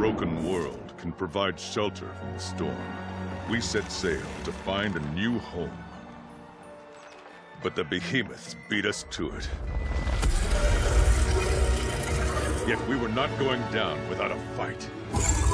broken world can provide shelter from the storm, we set sail to find a new home. But the behemoths beat us to it. Yet we were not going down without a fight.